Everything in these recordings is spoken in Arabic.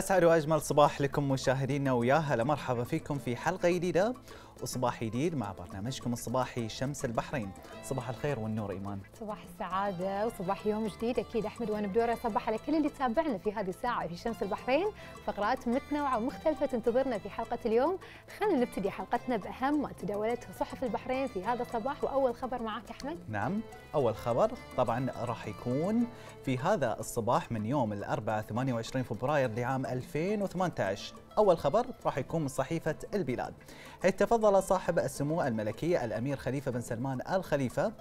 أسعد وأجمل صباح لكم مشاهدينا ويا هلا مرحبا فيكم في حلقة جديدة وصباح جديد مع برنامجكم الصباحي شمس البحرين. صباح الخير والنور إيمان. صباح السعادة وصباح يوم جديد. أكيد أحمد وأنا بدوري أصبح على كل اللي تابعنا في هذه الساعة في شمس البحرين. فقرات متنوعة ومختلفة تنتظرنا في حلقة اليوم. خلينا نبتدي حلقتنا بأهم ما تداولته صحف البحرين في هذا الصباح. وأول خبر معك أحمد. نعم أول خبر طبعا راح يكون في هذا الصباح من يوم الأربعاء 28 فبراير لعام 2018 أول خبر راح يكون من صحيفة البلاد. حيث تفضل صاحب السمو الملكي الأمير خليفة بن سلمان آل خليفة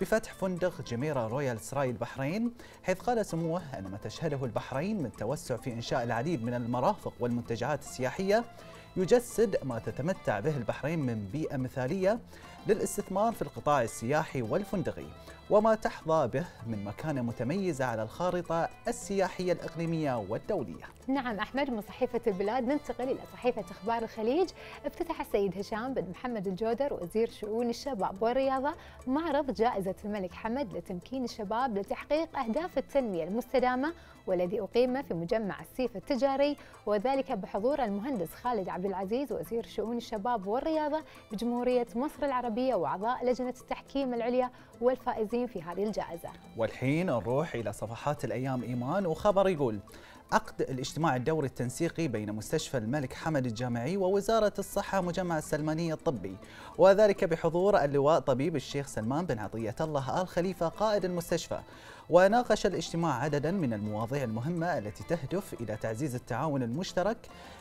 بفتح فندق جميرة رويال سراي البحرين حيث قال سموه أن ما تشهده البحرين من توسع في إنشاء العديد من المرافق والمنتجعات السياحية يجسد ما تتمتع به البحرين من بيئة مثالية للاستثمار في القطاع السياحي والفندقي. وما تحظى به من مكانه متميزه على الخارطة السياحية الإقليمية والدولية. نعم أحمد من صحيفة البلاد ننتقل إلى صحيفة أخبار الخليج. افتتح السيد هشام بن محمد الجودر وزير شؤون الشباب والرياضة معرض جائزة الملك حمد لتمكين الشباب لتحقيق أهداف التنمية المستدامة والذي أقيم في مجمع السيف التجاري. وذلك بحضور المهندس خالد عبد العزيز وزير شؤون الشباب والرياضة بجمهورية مصر العربية وأعضاء لجنة التحكيم العليا والفائزين. في هذه الجائزة. والحين نروح إلى صفحات الأيام إيمان وخبر يقول عقد الاجتماع الدوري التنسيقي بين مستشفى الملك حمد الجامعي ووزارة الصحة مجمع السلمانية الطبي وذلك بحضور اللواء طبيب الشيخ سلمان بن عطية الله آل خليفة قائد المستشفى. وناقش الاجتماع عددا من المواضيع المهمة التي تهدف إلى تعزيز التعاون المشترك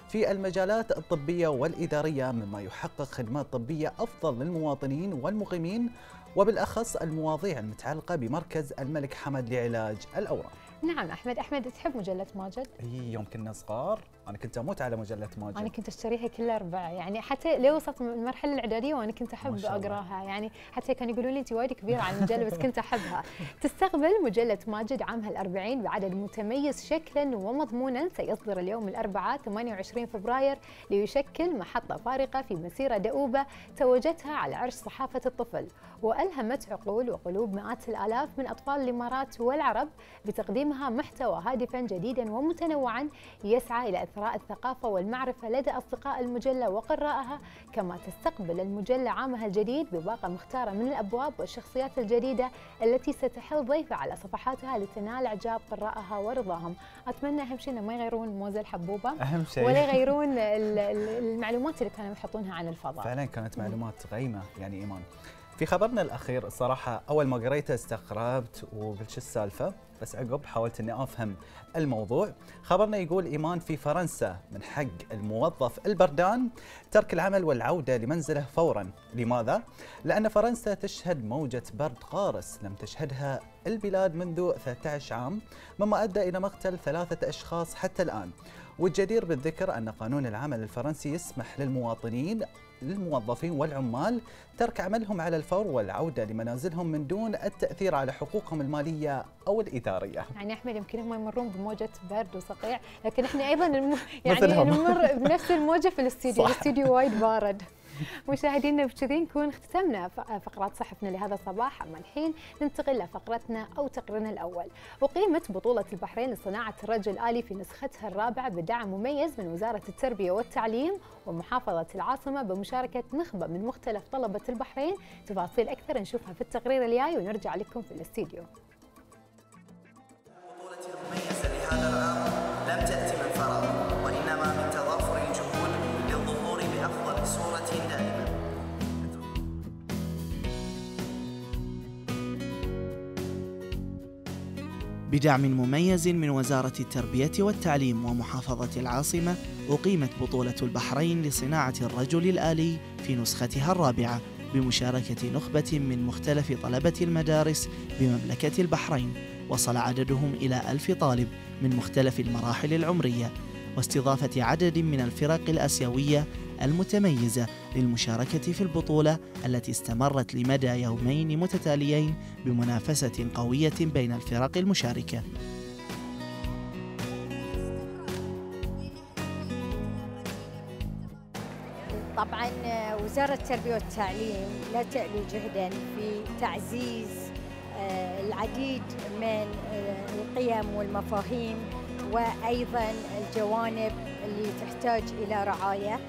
في المجالات الطبية والإدارية مما يحقق خدمات طبية أفضل للمواطنين والمقيمين وبالأخص المواضيع المتعلقة بمركز الملك حمد لعلاج الأورام. نعم أحمد. أحمد تحب مجلة ماجد؟ إي يوم كنا صغار. أنا كنت أموت على مجلة ماجد. أنا كنت أشتريها كل أربعة يعني حتى لو وصلت من المرحلة الإعدادية وأنا كنت الله. أقراها. يعني حتى كانوا يقولون لي أنت وايد كبيرة على المجلة بس كنت أحبها. تستقبل مجلة ماجد عامها الأربعين بعدد متميز شكلا ومضمونا سيصدر اليوم الأربعاء 28 فبراير ليشكل محطة فارقة في مسيرة دؤوبة توجتها على عرش صحافة الطفل. وألهمت عقول وقلوب مئات الآلاف من أطفال الإمارات والعرب بتقديمها محتوى هادفا جديدا ومتنوعا يسعى إلى إثراء الثقافة والمعرفة لدى أصدقاء المجلة وقراءها كما تستقبل المجلة عامها الجديد بباقة مختارة من الأبواب والشخصيات الجديدة التي ستحل ضيفة على صفحاتها لتنال إعجاب قراءها ورضاهم. أتمنى أهم شيء ما يغيرون موزة الحبوبة أهم شيء. ولا يغيرون ال- ال- المعلومات اللي كانوا يحطونها عن الفضاء. فعلا كانت معلومات غيمة يعني إيمان. في خبرنا الأخير الصراحه أول ما قريته استغربت وقلت شو السالفة؟ بس عقب حاولت إني أفهم الموضوع. خبرنا يقول إيمان في فرنسا من حق الموظف البردان ترك العمل والعودة لمنزله فورا. لماذا؟ لأن فرنسا تشهد موجة برد قارس لم تشهدها البلاد منذ 13 عام مما أدى إلى مقتل ثلاثة أشخاص حتى الآن. والجدير بالذكر أن قانون العمل الفرنسي يسمح للمواطنين للموظفين والعمال ترك عملهم على الفور والعودة لمنازلهم من دون التأثير على حقوقهم المالية أو الإدارية يعني أحمد يمكن هم يمرون بموجة برد وصقيع لكن إحنا أيضا الم... يعني. نمر بنفس الموجة في الاستديو. الاستديو وايد بارد مشاهدينا بكذي نكون اختتمنا فقرات صحفنا لهذا الصباح أما الحين ننتقل لفقرتنا أو تقريرنا الأول. أقيمت بطولة البحرين لصناعة الرجل الالي في نسختها الرابعه بدعم مميز من وزارة التربية والتعليم ومحافظة العاصمة بمشاركة نخبة من مختلف طلبة البحرين. تفاصيل أكثر نشوفها في التقرير الجاي ونرجع لكم في الاستديو. البطولة المميزة لهذا العام بدعم مميز من وزارة التربية والتعليم ومحافظة العاصمة أقيمت بطولة البحرين لصناعة الرجل الآلي في نسختها الرابعة بمشاركة نخبة من مختلف طلبة المدارس بمملكة البحرين وصل عددهم إلى ألف طالب من مختلف المراحل العمرية واستضافة عدد من الفرق الآسيوية المتميزة للمشاركة في البطولة التي استمرت لمدى يومين متتاليين بمنافسة قوية بين الفرق المشاركة. طبعا وزارة التربية والتعليم لا تألو جهدا في تعزيز آه، العديد من آه، القيم والمفاهيم وأيضا الجوانب اللي تحتاج إلى رعاية.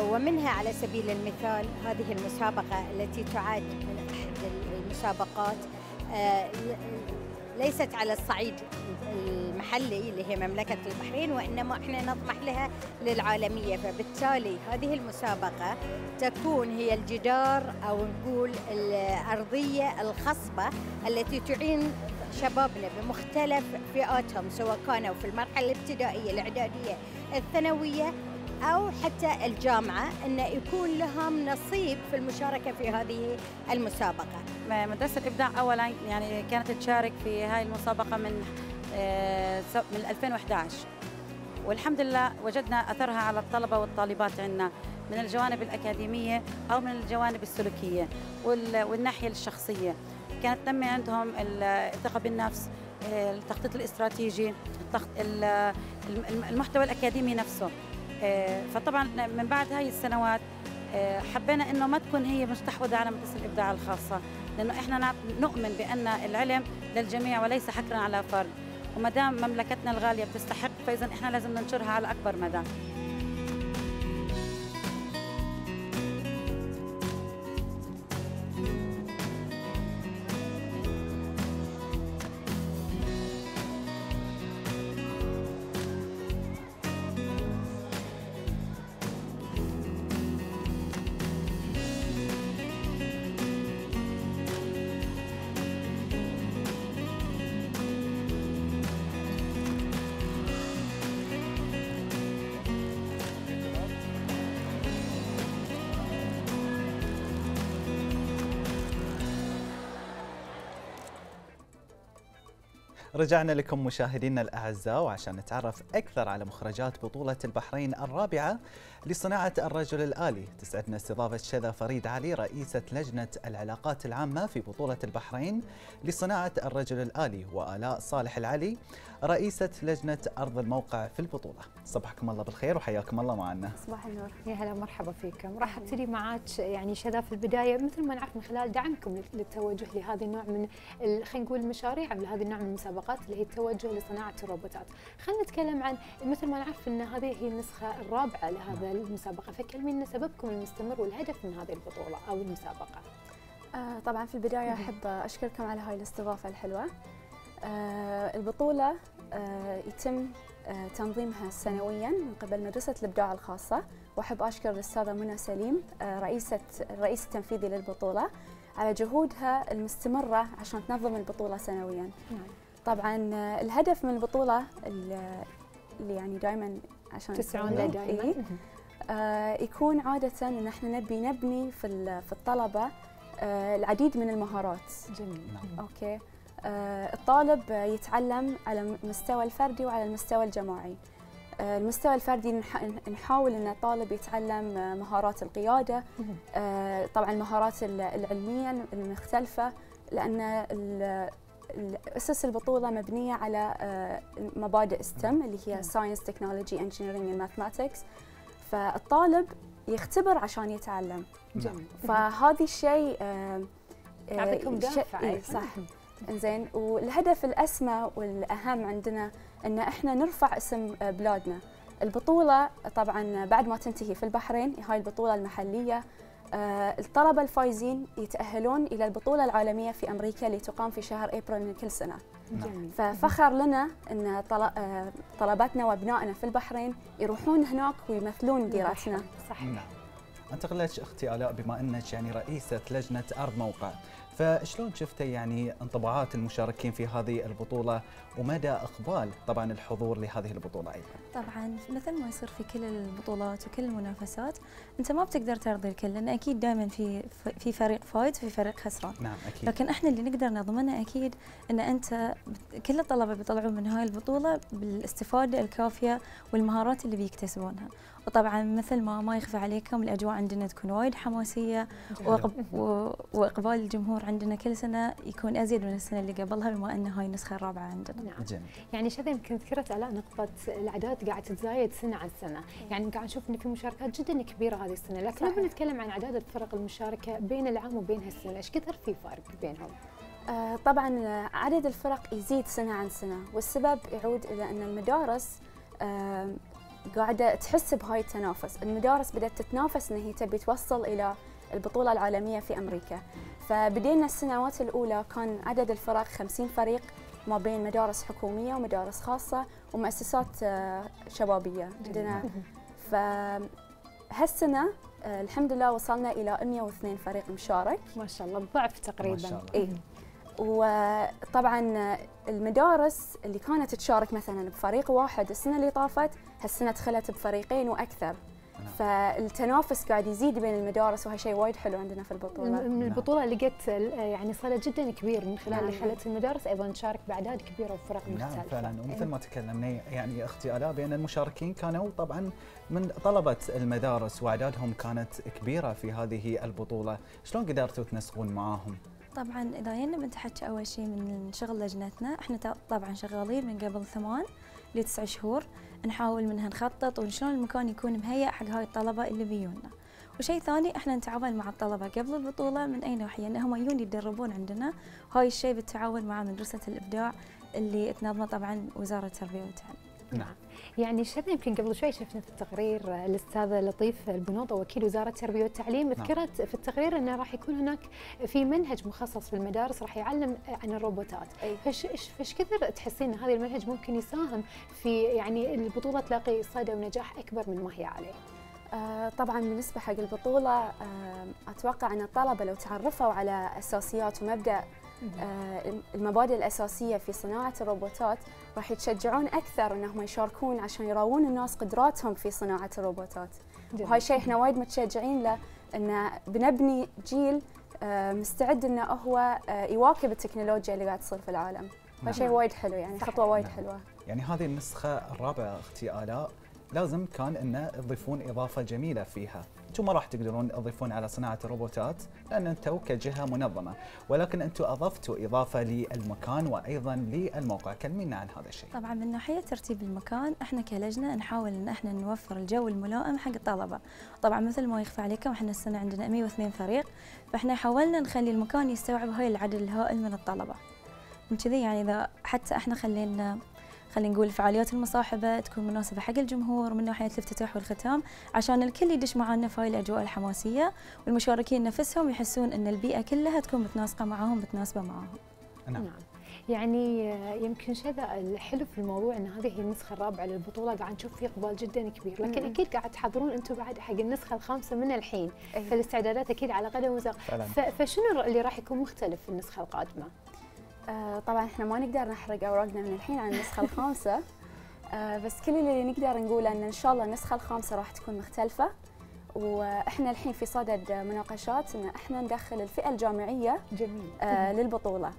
ومنها على سبيل المثال هذه المسابقة التي تعد من أحد المسابقات آه، ليست على الصعيد المحلي اللي هي مملكة البحرين وإنما إحنا نطمح لها للعالمية. فبالتالي هذه المسابقة تكون هي الجدار أو نقول الأرضية الخصبة التي تعين شبابنا بمختلف فئاتهم سواء كانوا في المرحلة الابتدائية الإعدادية الثانوية أو حتى الجامعة أن يكون لهم نصيب في المشاركة في هذه المسابقة. مدرسة الإبداع أولا يعني كانت تشارك في هاي المسابقة من آه، من 2011 والحمد لله وجدنا أثرها على الطلبة والطالبات عندنا من الجوانب الأكاديمية أو من الجوانب السلوكية والناحية الشخصية. كانت تنمي عندهم الثقة بالنفس آه، التخطيط الاستراتيجي المحتوى الأكاديمي نفسه. فطبعا من بعد هاي السنوات آه، حبينا إنه ما تكون هي مستحوذة على مدرسه الإبداع الخاصة لأنه إحنا نؤمن بأن العلم للجميع وليس حكرا على فرد. وما دام مملكتنا الغالية بتستحق فاذا إحنا لازم ننشرها على أكبر مدى. رجعنا لكم مشاهدينا الأعزاء وعشان نتعرف أكثر على مخرجات بطولة البحرين الرابعة لصناعة الرجل الآلي تسعدنا استضافة شذا فريد علي رئيسة لجنة العلاقات العامة في بطولة البحرين لصناعة الرجل الآلي وآلاء صالح العلي رئيسة لجنة أرض الموقع في البطولة. صبحكم الله بالخير وحياكم الله معنا. صباح النور. يا هلا مرحبا فيكم. راح أبتدي معاك يعني شذا في البداية مثل ما نعرف من خلال دعمكم للتوجه لهذا النوع من خلينا نقول المشاريع أو لهذا النوع من المسابقات اللي هي التوجه لصناعة الروبوتات. خلينا نتكلم عن مثل ما نعرف أن هذه هي النسخة الرابعة لهذا المسابقة. فكلمينا سببكم المستمر والهدف من هذه البطولة أو المسابقة. آه طبعا في البداية أحب أشكركم على هاي الاستضافة الحلوة. البطولة آه، يتم آه، تنظيمها سنويا من قبل مدرسة الإبداع الخاصة. وأحب أشكر الأستاذة منى سليم آه، رئيسة الرئيس التنفيذي للبطولة على جهودها المستمرة عشان تنظم البطولة سنويا. نعم. طبعا الهدف من البطولة اللي يعني دائما عشان تسعون له دائما إيه يكون عادة إن إحنا نبي نبني في في الطلبة العديد من المهارات. جميل. أوكي. آه، الطالب يتعلم على المستوى الفردي وعلى المستوى الجماعي. آه، المستوى الفردي نحاول إن الطالب يتعلم آه، مهارات القيادة. طبعا المهارات العلمية المختلفة لأن اسس البطولة مبنية على مبادئ STEM اللي هي science technology engineering mathematics فالطالب يختبر عشان يتعلم. جميل فهذا الشيء يعطيكم دافع إيه صح. زين والهدف الأسمى والأهم عندنا إن إحنا نرفع اسم بلادنا. البطولة طبعا بعد ما تنتهي في البحرين هاي البطولة المحلية آه، الطلبة الفايزين يتأهلون إلى البطولة العالمية في أمريكا اللي تقام في شهر إبريل من كل سنة. جميل. ففخر لنا إن آه، طلباتنا وأبنائنا في البحرين يروحون هناك ويمثلون ديرتنا صحيح. نعم. انتقل لك أختي آلاء بما إنك يعني رئيسة لجنة أرض موقع. فشلون شفتي يعني انطباعات المشاركين في هذه البطولة ومدى إقبال طبعا الحضور لهذه البطولة أيضا؟ طبعا مثل ما يصير في كل البطولات وكل المنافسات أنت ما بتقدر ترضي الكل لأن أكيد دائما في في فريق فايز وفي فريق خسران. نعم أكيد. لكن إحنا اللي نقدر نضمنه أكيد أن أنت كل الطلبة بيطلعون من هاي البطولة بالإستفادة الكافية والمهارات اللي بيكتسبونها. وطبعا مثل ما ما يخفى عليكم الأجواء عندنا تكون وايد حماسية وإقبال الجمهور عندنا كل سنة يكون أزيد من السنة اللي قبلها بما أن هاي النسخة الرابعة عندنا. نعم. جميل. يعني شذا يمكن ذكرت الاء نقطة الأعداد قاعد تتزايد سنة عن سنة، يعني قاعد نشوف إن في مشاركات جدا كبيرة هذه السنة، لكن لما نتكلم عن أعداد الفرق المشاركة بين العام وبين هالسنة، إيش كثر في فرق بينهم؟ آه، طبعا عدد الفرق يزيد سنة عن سنة والسبب يعود إلى أن المدارس آه، قاعدة تحس بهاي التنافس. المدارس بدأت تتنافس أن هي تبي توصل إلى البطولة العالمية في أمريكا. فبدينا السنوات الأولى كان عدد الفرق 50 فريق ما بين مدارس حكومية ومدارس خاصة ومؤسسات آه، شبابية عندنا. فهالسنة آه، الحمد لله وصلنا إلى 102 فريق مشارك. ما شاء الله الضعف تقريبا. ما شاء الله. إيه. وطبعا المدارس اللي كانت تشارك مثلا بفريق واحد السنة اللي طافت هالسنة دخلت بفريقين وأكثر نعم. فالتنافس قاعد يزيد بين المدارس وهي شيء وايد حلو عندنا في البطولة من البطولة لقيت يعني صدى جدا كبير من خلال نعم. اللي خلت المدارس أيضا تشارك بأعداد كبيرة وفرق نعم مختلفة فعلا ومثل إيه. ما تكلمنا يعني أختي الاء بان المشاركين كانوا طبعا من طلبة المدارس وأعدادهم كانت كبيرة في هذه البطولة، شلون قدرتوا تنسقون معاهم؟ طبعا إذا جينا بنتحكي أول شيء من شغل لجنتنا إحنا طبعا شغالين من قبل ثمان لتسع شهور نحاول منها نخطط وشلون المكان يكون مهيأ حق هاي الطلبة اللي بيونا وشيء ثاني إحنا نتعاون مع الطلبة قبل البطولة من أي ناحية انهم يجون يتدربون عندنا. وهاي الشيء بالتعاون مع مدرسة الإبداع اللي تنظمه طبعا وزارة التربية والتعليم. نعم. يعني شذا يمكن قبل شوي شفنا في التقرير الأستاذ لطيف البنوطه وكيل وزارة التربية والتعليم نعم. ذكرت في التقرير أنه راح يكون هناك في منهج مخصص في المدارس راح يعلم عن الروبوتات. فش فش كثر تحسين إن هذا المنهج ممكن يساهم في يعني البطولة تلاقي صدى ونجاح أكبر من ما هي عليه آه، طبعا بالنسبة حق البطولة أتوقع أن الطلبة لو تعرفوا على أساسيات ومبدأ المبادئ الأساسية في صناعة الروبوتات راح يتشجعون أكثر انهم يشاركون عشان يراون الناس قدراتهم في صناعة الروبوتات جميل. وهاي شيء إحنا وايد متشجعين له إن بنبني جيل آه، مستعد إنه هو آه، يواكب التكنولوجيا اللي قاعد تصير في العالم نعم. فشيء وايد حلو يعني. خطوة وايد نعم. حلوة يعني هذه النسخة الرابعة أختي آلاء لازم كان ان تضيفون إضافة جميلة فيها، أنتم ما راح تقدرون تضيفون على صناعة الروبوتات لأن أنتم كجهة منظمة، ولكن أنتم أضفتوا إضافة للمكان وأيضا للموقع، كلمينا عن هذا الشيء. طبعا من ناحية ترتيب المكان إحنا كلجنة نحاول إن إحنا نوفر الجو الملائم حق الطلبة. طبعا مثل ما يخفى عليكم إحنا السنة عندنا 102 فريق فإحنا حاولنا نخلي المكان يستوعب هاي العدد الهائل من الطلبة. من كذي يعني إذا حتى إحنا خلينا خلينا نقول فعاليات المصاحبة تكون مناسبة حق الجمهور من ناحية الافتتاح والختام عشان الكل يدش معنا في هاي الأجواء الحماسية والمشاركين نفسهم يحسون إن البيئة كلها تكون متناسقة معاهم متناسبة معاهم نعم. نعم يعني آه، يمكن شذا الحلو في الموضوع إن هذه هي النسخة الرابعة للبطولة قاعد نشوف فيه إقبال جدا كبير لكن مم. أكيد قاعد تحضرون أنتم بعد حق النسخة الخامسة من الحين أي. فالاستعدادات أكيد على قدم وساق فشنو اللي راح يكون مختلف في النسخة القادمة؟ آه، طبعا إحنا ما نقدر نحرق أوراقنا من الحين عن النسخة الخامسة آه، بس كل اللي نقدر نقوله إن إن شاء الله النسخة الخامسة راح تكون مختلفة وإحنا الحين في صدد مناقشات إن إحنا ندخل الفئة الجامعية جميل آه، للبطولة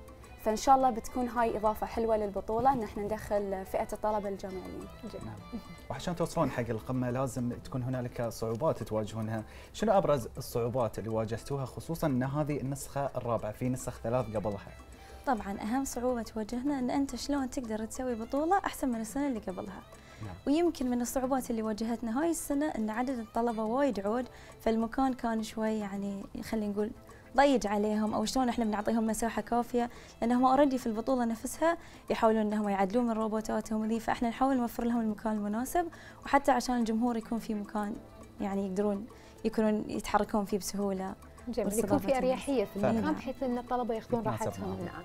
فإن شاء الله بتكون هاي إضافة حلوة للبطولة إن إحنا ندخل فئة الطلبة الجامعيين جميل. نعم. وعشان توصلون حق القمة لازم تكون هنالك صعوبات تواجهونها، شنو أبرز الصعوبات اللي واجهتوها خصوصا إن هذه النسخة الرابعة، في نسخ ثلاث قبلها. طبعا أهم صعوبة تواجهنا إن أنت شلون تقدر تسوي بطولة أحسن من السنة اللي قبلها نعم. ويمكن من الصعوبات اللي واجهتنا هاي السنة إن عدد الطلبة وايد عود فالمكان كان شوي يعني خلينا نقول ضيق عليهم أو شلون إحنا بنعطيهم مساحة كافية لانهم اوريدي في البطولة نفسها يحاولون إنهم يعدلون من روبوتاتهم ذي فإحنا نحاول نوفر لهم المكان المناسب وحتى عشان الجمهور يكون في مكان يعني يقدرون يكونون يتحركون فيه بسهولة جميل يكون في. أريحية في. المكان بحيث إن الطلبة ياخذون راحتهم. نعم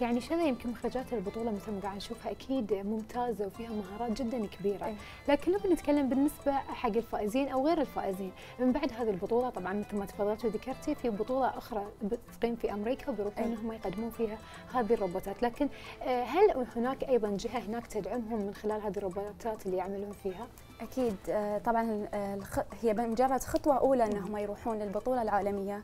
يعني شذا يمكن مخرجات البطولة مثل ما قاعد نشوفها أكيد ممتازه وفيها مهارات جدا كبيرة أي. لكن نبي نتكلم بالنسبة حق الفائزين أو غير الفائزين من بعد هذه البطولة طبعا مثل ما تفضلت وذكرتي في بطولة أخرى بتقيم في أمريكا وبيروحون أي. إنهم يقدمون فيها هذه الروبوتات لكن آه، هل هناك أيضا جهة هناك تدعمهم من خلال هذه الروبوتات اللي يعملون فيها أكيد. آه، طبعا آه، الخ- هي مجرد خطوة أولى إنهم يروحون للبطولة العالمية.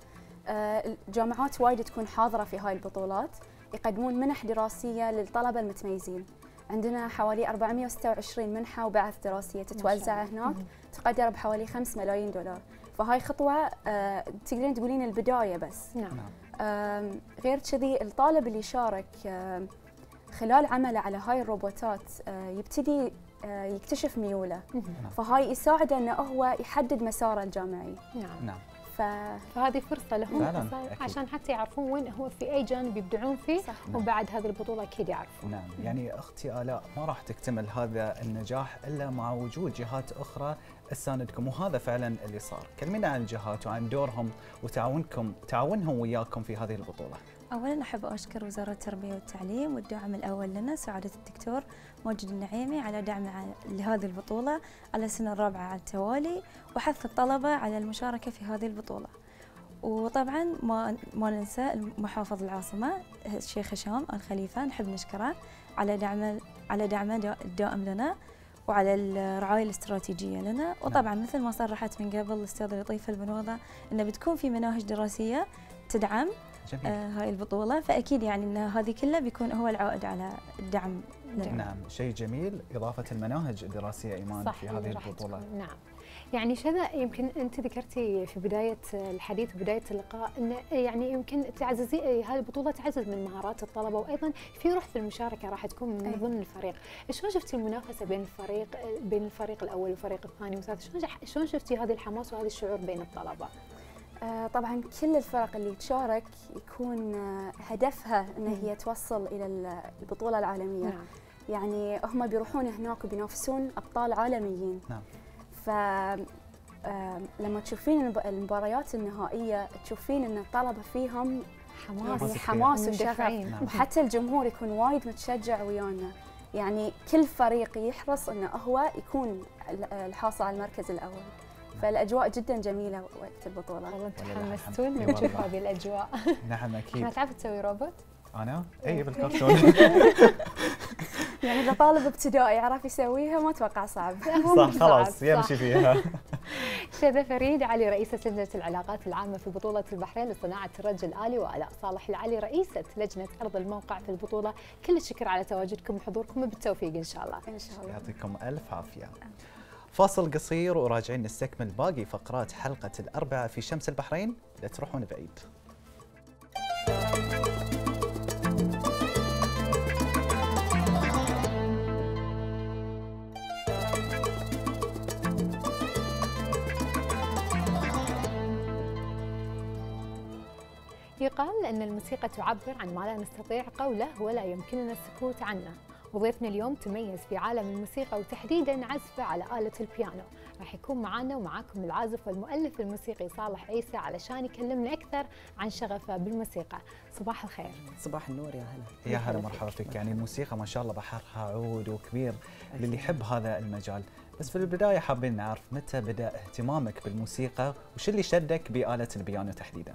آه، الجامعات وايد تكون حاضرة في هاي البطولات يقدمون منح دراسية للطلبة المتميزين. عندنا حوالي 426 منحة وبعث دراسية تتوزع. هناك تقدر بحوالي 5 ملايين دولار. فهاي خطوة تقدرين تقولين البداية بس. نعم. نعم. غير كذي الطالب اللي يشارك آم، خلال عمله على هاي الروبوتات يبتدي يكتشف ميوله. فهاي يساعده إنه هو يحدد مساره الجامعي. نعم. نعم. ف فهذه فرصة لهم. عشان حتى يعرفون وين هو في أي جانب يبدعون فيه صح. وبعد هذه البطولة أكيد يعرفون. نعم. يعني أختي آلاء ما راح تكتمل هذا النجاح إلا مع وجود جهات أخرى تساندكم وهذا فعلا اللي صار. كلمينا عن الجهات وعن دورهم وتعاونكم تعاونهم وياكم في هذه البطولة. اولا أحب أشكر وزارة التربية والتعليم والداعم الأول لنا سعادة الدكتور موجد النعيمي على دعمه لهذه البطولة على السنة الرابعه على التوالي وحث الطلبة على المشاركة في هذه البطولة. وطبعا ما ما ننسى محافظ العاصمة الشيخ هشام الخليفة نحب نشكره على دعمه على دعمه دا- الدائم لنا وعلى الرعاية الاستراتيجية لنا. وطبعا مثل ما صرحت من قبل الأستاذة لطيفة البنوضة انه بتكون في مناهج دراسية تدعم جميل آه هاي البطولة فأكيد يعني أن هذه كلها بيكون هو العائد على الدعم لنا. نعم شيء جميل إضافة المناهج الدراسية إيمان صح في هذه البطولة. نعم يعني شذا يمكن أنت ذكرتي في بداية الحديث وبداية اللقاء إن يعني يمكن تعززي هذه البطولة تعزز من مهارات الطلبة وأيضا في روح في المشاركة راح تكون من. ضمن الفريق، شلون شفتي المنافسة بين الفريق بين الفريق الأول والفريق الثاني والثالث؟ شلون شلون شفتي هذه الحماس وهذا الشعور بين الطلبة؟ آه، طبعا كل الفرق اللي تشارك يكون آه، هدفها إن. هي توصل إلى ال- البطولة العالمية نعم يعني هم بيروحون هناك وبينافسون أبطال عالميين نعم. ف آه، لما تشوفين المباريات النهائية تشوفين إن الطلبة فيهم حماس يعني. حماس وشغف. نعم. وحتى الجمهور يكون وايد متشجع ويانا يعني كل فريق يحرص إنه هو يكون ال- الحاصل على المركز الأول فالأجواء جدا جميلة وقت البطولة. والله. لنا إي نشوف. هذه الأجواء. نعم ما أكيد تعرف تسوي روبوت؟ أنا؟ إيه. اي بالكرتون يعني إذا طالب ابتدائي يعرف يسويها ما أتوقع صعب. صح خلاص يمشي فيها. شذا فريد علي رئيسة لجنة العلاقات العامة في بطولة البحرين لصناعة الرج الآلي وآلاء صالح العلي رئيسة لجنة أرض الموقع في البطولة. كل الشكر على تواجدكم وحضوركم بالتوفيق إن شاء الله. إن شاء الله. يعطيكم ألف عافية. فاصل قصير وراجعين نستكمل باقي فقرات حلقة الأربعاء في شمس البحرين. لا تروحون بعيد. يقال أن الموسيقى تعبر عن ما لا نستطيع قوله ولا يمكننا السكوت عنه. وضيفنا اليوم تميز في عالم الموسيقى وتحديدا عزفه على آلة البيانو. راح يكون معنا ومعاكم العازف والمؤلف الموسيقي صالح عيسى علشان يكلمنا أكثر عن شغفه بالموسيقى. صباح الخير. صباح النور يا هلا. يا هلا مرحبا فيك. يعني الموسيقى ما شاء الله بحرها عود وكبير للي يحب هذا المجال. بس في البداية حابين نعرف متى بدأ اهتمامك بالموسيقى وش اللي شدك بآلة البيانو تحديدا؟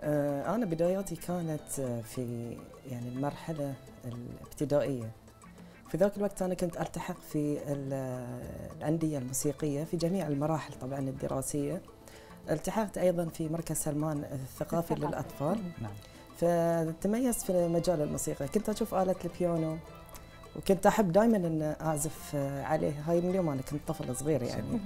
آه أنا بداياتي كانت آه، في يعني المرحلة الابتدائية. في ذاك الوقت أنا كنت ألتحق في ال- الأندية الموسيقية في جميع المراحل طبعا الدراسية. التحقت أيضا في مركز سلمان الثقافي. للأطفال. نعم. فتميزت في مجال الموسيقى. كنت أشوف آلة البيانو وكنت أحب دائما إن أعزف آه، عليه. هاي من يوم أنا كنت طفل صغير يعني.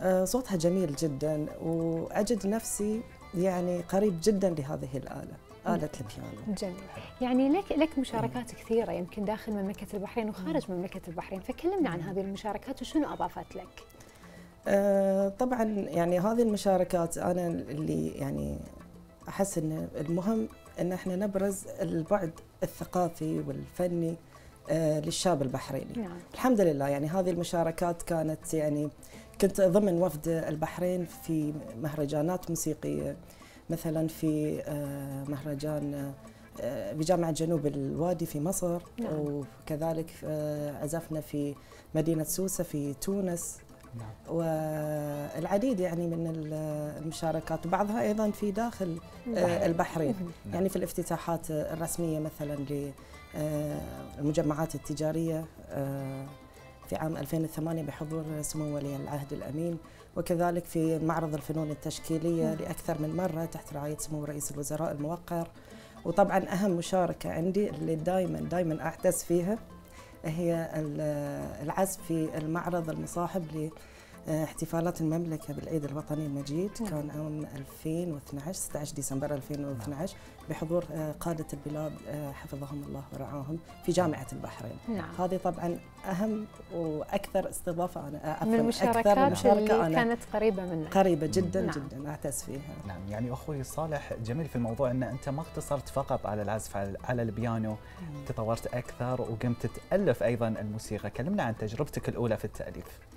آه، صوتها جميل جدا وأجد نفسي يعني قريب جدا لهذه الآلة. اله البيانو جميل. يعني لك لك مشاركات كثيرة يمكن داخل مملكة البحرين وخارج مملكة البحرين. فكلمنا عن هذه المشاركات وشنو أضافت لك؟ آه، طبعا يعني هذه المشاركات أنا اللي يعني أحس إن المهم إن إحنا نبرز البعد الثقافي والفني آه، للشاب البحريني. نعم. الحمد لله يعني هذه المشاركات كانت يعني كنت ضمن وفد البحرين في مهرجانات موسيقية. مثلا في آه، مهرجان آه، بجامعة جنوب الوادي في مصر نعم. وكذلك آه، عزفنا في مدينة سوسة في تونس. نعم. والعديد يعني من ال- المشاركات وبعضها أيضا في داخل آه، البحرين. نعم. يعني في الافتتاحات الرسمية مثلا للمجمعات التجارية آه، في عام 2008 بحضور سمو ولي العهد الأمين. وكذلك في معرض الفنون التشكيلية. لأكثر من مرة تحت رعاية سمو رئيس الوزراء الموقر وطبعا أهم مشاركة عندي اللي دائما دائما أعتز فيها هي ال- العزف في المعرض المصاحب احتفالات المملكة بالعيد الوطني المجيد نعم. كان عام 2012 16 ديسمبر 2012 بحضور آه، قادة البلاد آه، حفظهم الله ورعاهم في جامعة البحرين. نعم. هذه طبعا أهم وأكثر استضافة أنا آه، عفواً، من أكثر المشاركات مشاركة اللي أنا. كانت قريبة منك. قريبة جدا نعم. جدا أعتز فيها. نعم يعني أخوي صالح جميل في الموضوع إن أنت ما اقتصرت فقط على العزف على البيانو تطورت أكثر وقمت تألف أيضا الموسيقى. كلمنا عن تجربتك الأولى في التأليف. آه،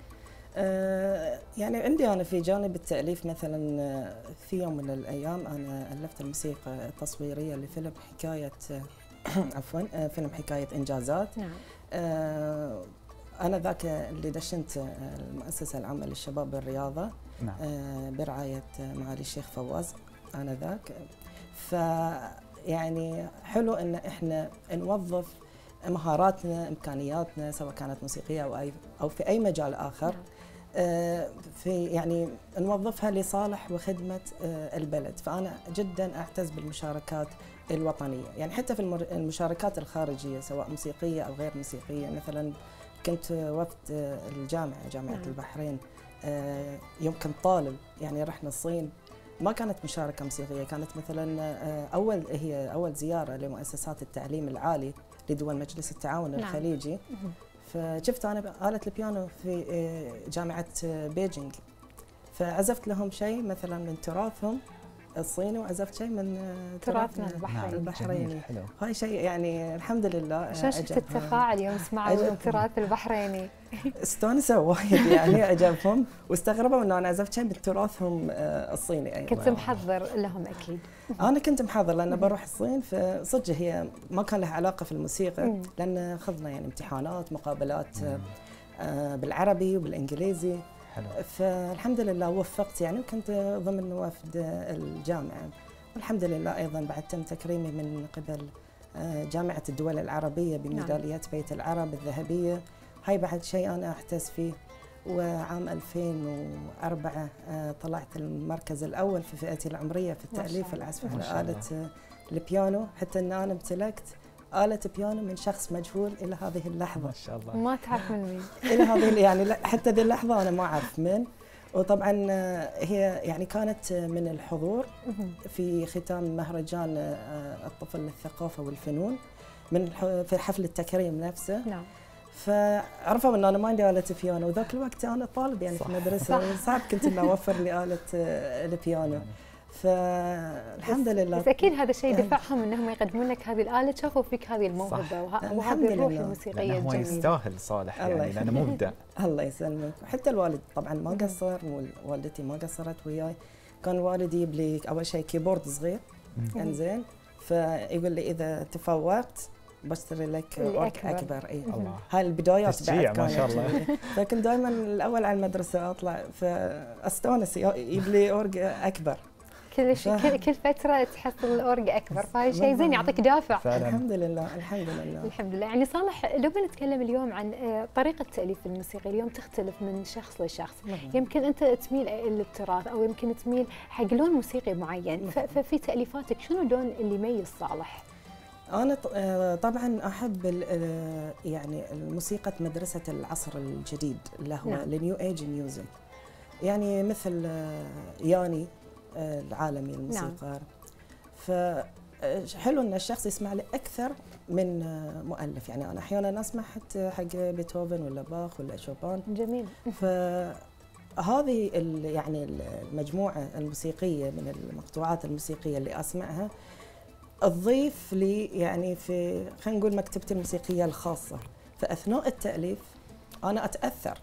يعني عندي أنا في جانب التأليف مثلا آه، في يوم من الأيام أنا ألفت الموسيقى التصويرية لفيلم حكاية آه، عفوا آه، فيلم حكاية إنجازات. نعم. آه، أنا ذاك اللي دشنت آه، المؤسسة العامة للشباب بالرياضة نعم. آه، برعاية آه، معالي الشيخ فواز أنا ذاك. ف يعني حلو إن إحنا نوظف مهاراتنا إمكانياتنا سواء كانت موسيقية أو اي أو في أي مجال آخر. نعم. في يعني نوظفها لصالح وخدمة آه، البلد فأنا جدا أعتز بالمشاركات الوطنية يعني حتى في المشاركات الخارجية سواء موسيقية أو غير موسيقية مثلا كنت وفد آه، الجامعة جامعة نعم. البحرين آه، يوم كنت طالب يعني رحنا الصين ما كانت مشاركة موسيقية كانت مثلا أول هي أول زيارة لمؤسسات التعليم العالي لدول مجلس التعاون نعم. الخليجي مهم. فشفت أنا آلة البيانو في آه، جامعة آه، بيجينغ. فعزفت لهم شيء مثلا من تراثهم. الصيني وعزفت شيء من آه، تراثنا البحريني. البحريني. جميل حلو هاي شيء يعني الحمد لله شلون شفت. التفاعل يوم سمعوا. التراث البحريني استانسوا وايد يعني عجبهم واستغربوا إنه أنا عزفت شيء من تراثهم آه، الصيني أيضا كنت محضر لهم أكيد أنا كنت محاضر لأن بروح الصين فصدق هي ما كان لها علاقة في الموسيقى. لأن أخذنا يعني امتحانات مقابلات آه،. آه، بالعربي وبالإنجليزي حلو. فالحمد لله وفقت يعني وكنت ضمن وفد الجامعة. والحمد لله أيضا بعد تم تكريمي من قبل آه، جامعة الدول العربية بميدالية بيت العرب الذهبية. هاي بعد شيء أنا أحتز فيه. وعام 2004 آه، طلعت المركز الأول في فئتي العمرية في. والعزف ما على آه، البيانو. حتى أن أنا امتلكت آلة بيانو من شخص مجهول إلى هذه اللحظة. ما شاء الله. ما تعرف من مين. إلى هذه يعني حتى ذي اللحظة أنا ما أعرف من. وطبعا آه، هي يعني كانت من الحضور. في ختام مهرجان آه، الطفل للثقافه والفنون من في حفل التكريم نفسه. نعم. فعرفوا ان أنا ما عندي آلة بيانو. وذاك الوقت أنا طالب يعني في صح. المدرسة. صعب كنت إني أوفر لي آلة آه، البيانو. فالحمد لله. بس أكيد هذا الشيء دفعهم إنهم يقدمون لك هذه الآلة شافوا فيك هذه الموهبة وهذه الروح لله. الموسيقية لأنه هو الجميلة. يستاهل صالح يعني لأنه مبدع. الله يسلمك. وحتى الوالد طبعا ما قصر ووالدتي ما قصرت وياي. كان والدي يجيب لي أول شيء keyboard صغير. إنزين. فيقول لي إذا تفوقت بشتري لك أورج أكبر. اكبر اي الله. هاي البدايات تشجيع بعد ما شاء الله. فكنت دائما الأول على المدرسة أطلع. فأستانس يجيب لي اورج أكبر. كل ش... صح. كل كل فترة تحصل الأورج أكبر فهذا شيء زين يعطيك دافع. فعلا. الحمد لله الحمد لله. الحمد لله. يعني صالح لو بنتكلم اليوم عن آه، طريقة تأليف الموسيقى اليوم تختلف من شخص لشخص. يمكن أنت تميل للتراث أو يمكن تميل حق لون موسيقي معين. ف- ففي تأليفاتك شنو اللون اللي يميز صالح؟ أنا ط- آه، طبعا أحب ال- آه، يعني الموسيقى مدرسة العصر الجديد اللي هو نعم. ال new age music يعني مثل ياني العالمي الموسيقار ف آه، حلو إن الشخص يسمع لي أكثر من آه، مؤلف. يعني أنا أحيانا أسمع حتى حق بيتهوفن ولا باخ ولا شوبان. جميل. فهذه يعني المجموعة الموسيقية من المقطوعات الموسيقية اللي أسمعها تضيف لي يعني في خلينا نقول مكتبتي الموسيقية الخاصة. فأثناء التأليف أنا أتأثر.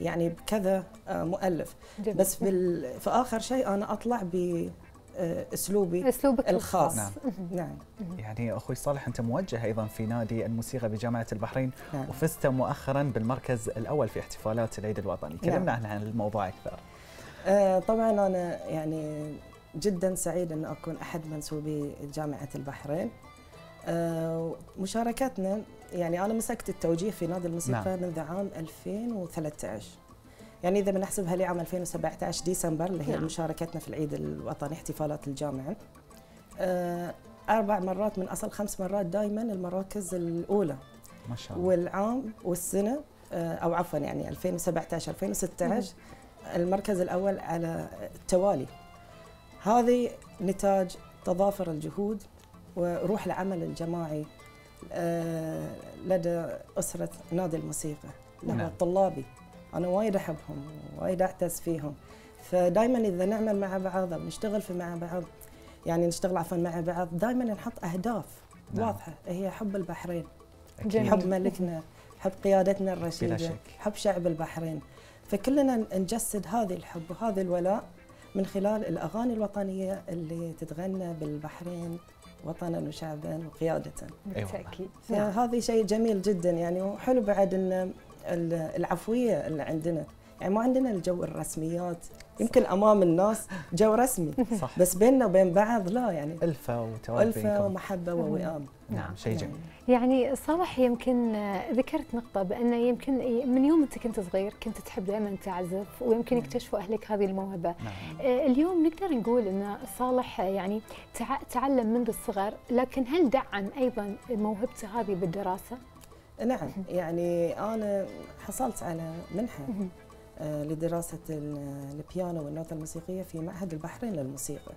يعني بكذا آه، مؤلف. جميل. بس بال... في آخر شيء أنا أطلع بأسلوبي أسلوبك الخاص. نعم. نعم. يعني أخوي صالح أنت موجه أيضا في نادي الموسيقى بجامعة البحرين نعم. وفزت مؤخرا بالمركز الأول في احتفالات العيد الوطني. كلمنا عن عن الموضوع أكثر. آه، طبعا أنا يعني جدا سعيد أن أكون أحد منسوبي جامعة البحرين. آه، مشاركتنا يعني أنا مسكت التوجيه في نادي الموسيقى نعم. منذ عام 2013 يعني إذا بنحسبها لعام 2017 ديسمبر اللي هي نعم. مشاركتنا في العيد الوطني احتفالات الجامعة. آه، أربع مرات من أصل خمس مرات دائما المراكز الأولى. ما شاء الله. والعام والسنة آه، أو عفوا يعني 2017 2016 المركز الأول على التوالي. هذه نتاج تضافر الجهود وروح العمل الجماعي لدى أسرة نادي الموسيقى نعم. طلابي أنا وايد أحبهم وايد اعتز فيهم فدائما إذا نعمل مع بعض أو نشتغل في مع بعض يعني نشتغل عفوا مع بعض دائما نحط أهداف نعم. واضحة هي حب البحرين جميل. حب ملكنا حب قيادتنا شك. حب شعب البحرين فكلنا نجسد هذه الحب وهذا الولاء من خلال الأغاني الوطنية اللي تتغنى بالبحرين وطنا وشعبا وقيادة أي والله. بالتاكيد نعم. فهذا شيء جميل جدا يعني وحلو بعد إن ال- العفوية اللي عندنا يعني ما عندنا الجو الرسميات يمكن أمام الناس جو رسمي. صح. بس بيننا وبين بعض لا يعني. ألفة وتواد ألفة ومحبة ووئام. نعم شيء جميل. يعني صالح يمكن ذكرت نقطة بأنه يمكن من يوم أنت كنت صغير كنت تحب دائما تعزف ويمكن يكتشفوا أهلك هذه الموهبة. نعم. آه، اليوم نقدر نقول أن صالح يعني تع- تعلم منذ الصغر لكن هل دعم أيضا موهبته هذه بالدراسة؟ نعم يعني أنا حصلت على منحة. آه، لدراسة ال- البيانو والنوتة الموسيقية في معهد البحرين للموسيقى.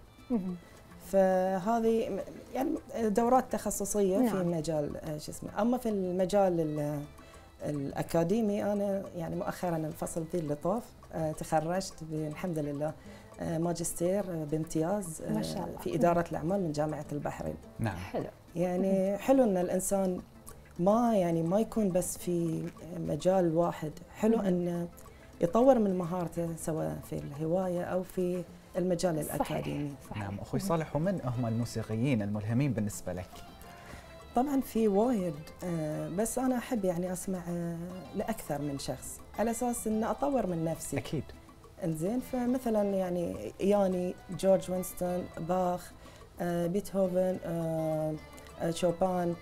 فهذه يعني دورات تخصصية نعم. في مجال آه، شو اسمه أما في المجال ال- الأكاديمي أنا يعني مؤخرا الفصل ذي اللي طاف آه، تخرجت بالحمد لله ماجستير بامتياز ما شاء الله. في إدارة الأعمال من جامعة البحرين نعم حلو يعني حلو إن الإنسان ما يعني ما يكون بس في مجال واحد حلو مم. يطور من مهارته سواء في الهواية أو في المجال صحيح الأكاديمي. صحيح. نعم أخوي صالح ومن هم الموسيقيين الملهمين بالنسبة لك؟ طبعا في وايد آه، بس أنا أحب يعني أسمع آه، لأكثر من شخص على أساس ان أطور من نفسي. أكيد. إنزين فمثلا يعني ياني جورج وينستون باخ آه، بيتهوفن شوبان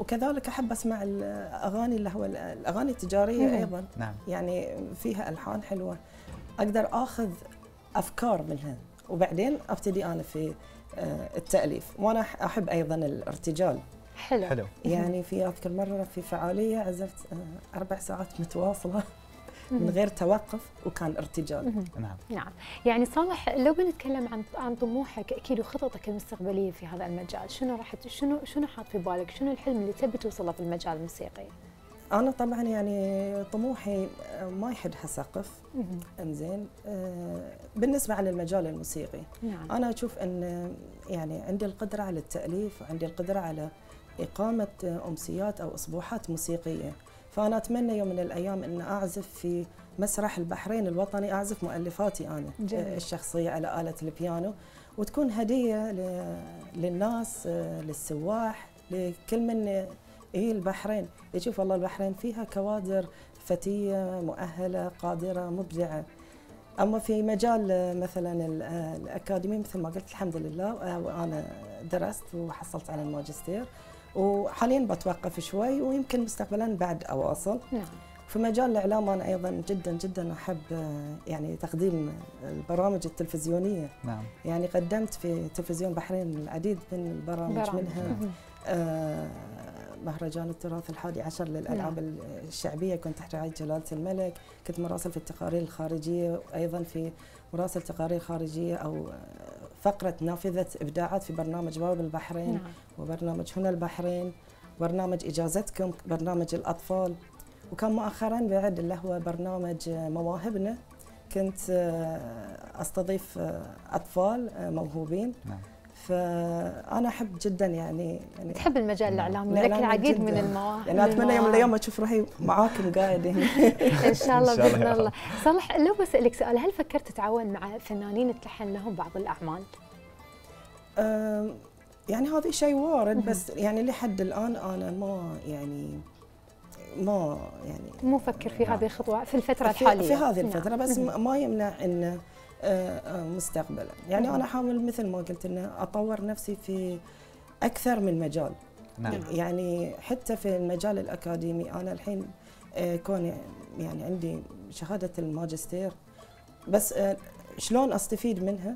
وكذلك أحب أسمع الأغاني اللي هو الأغاني التجارية مم. أيضا. نعم. يعني فيها ألحان حلوة. أقدر آخذ أفكار منها وبعدين أبتدي أنا في آه، التأليف. وأنا أحب أيضا الارتجال. حلو. حلو. يعني في أذكر مرة في فعالية عزفت آه، أربع ساعات متواصلة. من. غير توقف وكان ارتجال. نعم. نعم. يعني صالح لو بنتكلم عن عن طموحك أكيد وخططك المستقبلية في هذا المجال شنو راح شنو شنو حاط في بالك؟ شنو الحلم اللي تبي توصله في المجال الموسيقي؟ أنا طبعا يعني طموحي آه، ما يحدها سقف. إنزين آه، بالنسبة على المجال الموسيقي. نعم. أنا أشوف إن يعني عندي القدرة على التأليف وعندي القدرة على إقامة أمسيات أو أسبوعات موسيقية. فأنا أتمنى يوم من الأيام إن أعزف في مسرح البحرين الوطني أعزف مؤلفاتي أنا جميل. آه، الشخصية على آلة البيانو وتكون هدية ل- للناس آه، للسواح لكل من هي البحرين. يشوف والله البحرين فيها كوادر فتية مؤهلة قادرة مبدعة. أما في مجال آه، مثلا ال- الأكاديمي مثل ما قلت الحمد لله وأنا درست وحصلت على الماجستير. وحاليا بتوقف شوي ويمكن مستقبلا بعد اواصل نعم في مجال الإعلام أنا أيضا جدا جدا أحب آه، يعني تقديم البرامج التلفزيونية نعم يعني قدمت في تلفزيون بحرين العديد من البرامج برامج. منها مهم. آه، مهرجان التراث الحادي عشر للألعاب نعم. الشعبية كنت تحت رعاية جلالة الملك كنت مراسل في التقارير الخارجية وأيضا في مراسل تقارير خارجية أو فقرة نافذة إبداعات في برنامج باب البحرين نعم. وبرنامج هنا البحرين برنامج إجازتكم برنامج الأطفال. وكان مؤخرا بعد اللي هو برنامج مواهبنا كنت آه، أستضيف آه، أطفال آه، موهوبين. نعم. فأنا أحب جدا يعني يعني تحب المجال الإعلامي لك الإعلامي العديد من. المواهب يعني أتمنى يوم من. الأيام أشوف روحي معاكم قاعد هنا إن شاء الله إن شاء الله بإذن الله. صالح لو بسألك سؤال هل فكرت تتعاون مع فنانين تلحن لهم بعض الأعمال يعني هذا شيء وارد. بس يعني لحد الآن أنا ما يعني ما يعني مو فكر في نعم. هذه الخطوة في الفترة الحالية في هذه نعم. الفترة بس. ما يمنع إنه مستقبلا. يعني. أنا احاول مثل ما قلت إنه أطور نفسي في أكثر من مجال. نعم. يعني حتى في المجال الأكاديمي أنا الحين آه، كوني يعني عندي شهادة الماجستير. بس آه، شلون أستفيد منها؟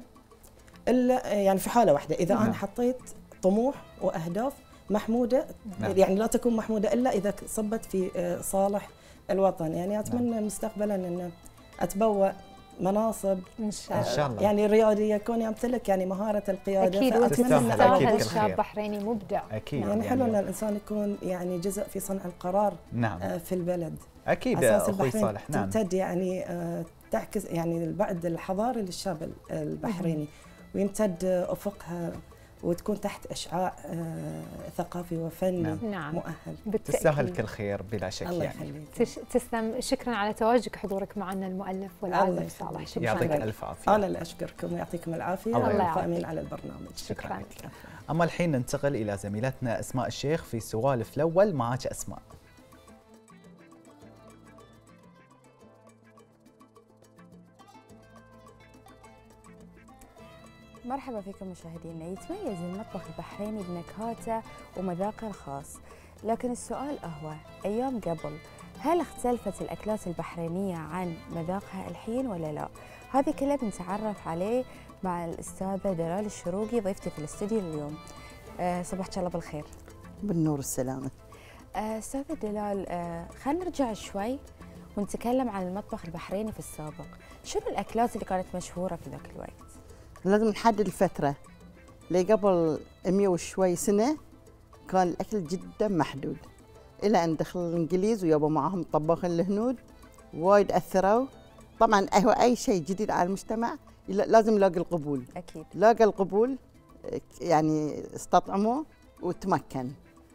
إلا آه، يعني في حالة واحدة. إذا نعم. أنا حطيت طموح وأهداف محمودة نعم. يعني لا تكون محمودة إلا إذا صبت في صالح الوطن. يعني أتمنى مستقبلا ان أتبوأ مناصب إن شاء إن الله شاء الله. يعني رياضيه كوني امتلك يعني مهارة القيادة أكيد فأتمنى تستاهل، إن أكيد. وتستاهل كل شاب خير. بحريني مبدع. أكيد. يعني حلو إن الإنسان يكون يعني جزء في صنع القرار نعم. آه، في البلد. أكيد أساس أخوي البحرين صالح نعم. تمتد يعني آه، تعكس يعني البعد الحضاري للشاب ال- البحريني ويمتد أفقها وتكون تحت إشعاع آه، ثقافي وفني نعم. نعم. مؤهل. بالتأكيد. تستاهل كل خير بلا شك الله يعني. يخليك. تش- تسلم. شكرا على تواجدك حضورك معنا المؤلف يخليك. صالح. شكرا. يعطيك ألف عافية. أنا اللي أشكركم ويعطيكم العافية الله يعافيك. والقائمين على البرنامج. شكرا. لك أما الحين ننتقل إلى زميلتنا أسماء الشيخ في سوالف الأول. معك أسماء. مرحبا فيكم مشاهدينا. يتميز المطبخ البحريني بنكهاته ومذاقه الخاص. لكن السؤال هو أيام قبل هل اختلفت الأكلات البحرينية عن مذاقها الحين ولا لا؟ هذه كلها بنتعرف عليه مع الأستاذة دلال الشروقي ضيفتي في الاستوديو اليوم. أه صباحك الله بالخير. بالنور السلامة أه، أستاذة دلال أه خلينا نرجع شوي ونتكلم عن المطبخ البحريني في السابق. شنو الأكلات اللي كانت مشهورة في ذاك الوقت؟ لازم نحدد الفترة. اللي قبل 100 وشوي سنة كان الأكل جدا محدود. إلى أن دخل الإنجليز ويابا معهم طباخين الهنود وايد أثروا. طبعا هو أي شيء جديد على المجتمع لازم يلاقي القبول. أكيد. لاقى القبول يعني استطعمه وتمكن.